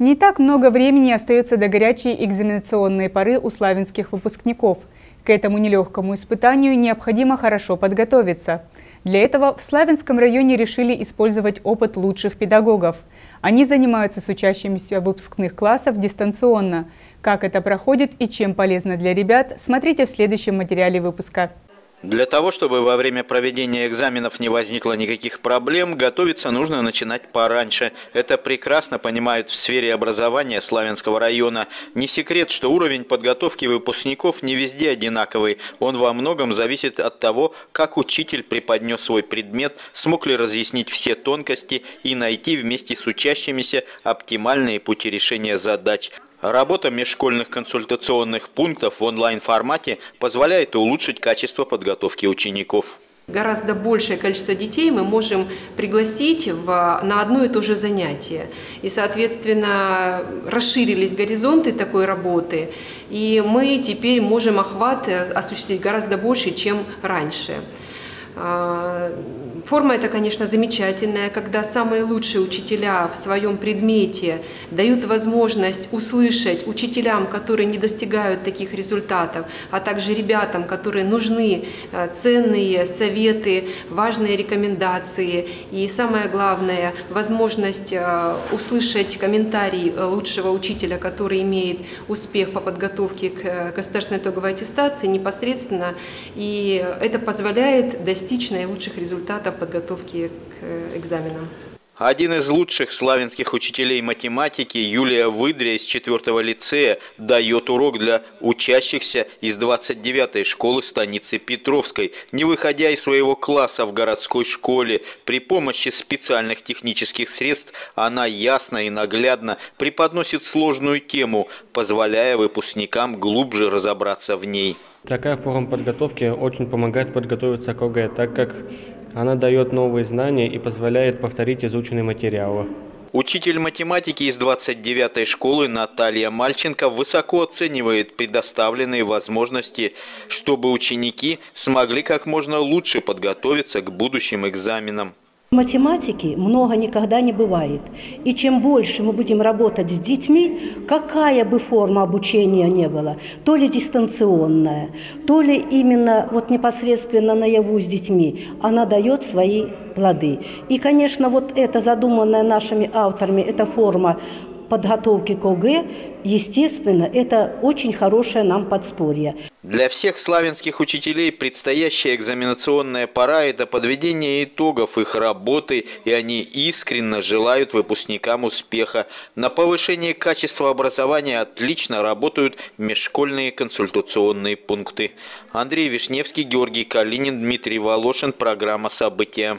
Не так много времени остается до горячей экзаменационной поры у славянских выпускников. К этому нелегкому испытанию необходимо хорошо подготовиться. Для этого в Славянском районе решили использовать опыт лучших педагогов. Они занимаются с учащимися выпускных классов дистанционно. Как это проходит и чем полезно для ребят, смотрите в следующем материале выпуска. Для того, чтобы во время проведения экзаменов не возникло никаких проблем, готовиться нужно начинать пораньше. Это прекрасно понимают в сфере образования Славянского района. Не секрет, что уровень подготовки выпускников не везде одинаковый. Он во многом зависит от того, как учитель преподнес свой предмет, смог ли разъяснить все тонкости и найти вместе с учащимися оптимальные пути решения задач. Работа межшкольных консультационных пунктов в онлайн-формате позволяет улучшить качество подготовки учеников. Гораздо большее количество детей мы можем пригласить в, на одно и то же занятие. И, соответственно, расширились горизонты такой работы, и мы теперь можем охват осуществить гораздо больше, чем раньше. А, форма это, конечно, замечательная, когда самые лучшие учителя в своем предмете дают возможность услышать учителям, которые не достигают таких результатов, а также ребятам, которые нужны э, ценные советы, важные рекомендации и, самое главное, возможность э, услышать комментарий лучшего учителя, который имеет успех по подготовке к э, государственной итоговой аттестации непосредственно. И это позволяет достичь достичь наилучших результатов подготовки к экзаменам. Один из лучших славянских учителей математики Юлия Выдря из 4 лицея дает урок для учащихся из 29-й школы станицы Петровской. Не выходя из своего класса в городской школе, при помощи специальных технических средств она ясно и наглядно преподносит сложную тему, позволяя выпускникам глубже разобраться в ней. Такая форма подготовки очень помогает подготовиться к ОГЭ, так как она дает новые знания и позволяет повторить изученные материалы. Учитель математики из 29-й школы Наталья Мальченко высоко оценивает предоставленные возможности, чтобы ученики смогли как можно лучше подготовиться к будущим экзаменам. Математики много никогда не бывает. И чем больше мы будем работать с детьми, какая бы форма обучения не была, то ли дистанционная, то ли именно вот непосредственно наяву с детьми, она дает свои плоды. И, конечно, вот эта задуманная нашими авторами, эта форма подготовки к ОГЭ, естественно, это очень хорошее нам подспорье. Для всех славянских учителей предстоящая экзаменационная пора – это подведение итогов их работы, и они искренне желают выпускникам успеха. На повышение качества образования отлично работают межшкольные консультационные пункты. Андрей Вишневский, Георгий Калинин, Дмитрий Волошин. Программа «События».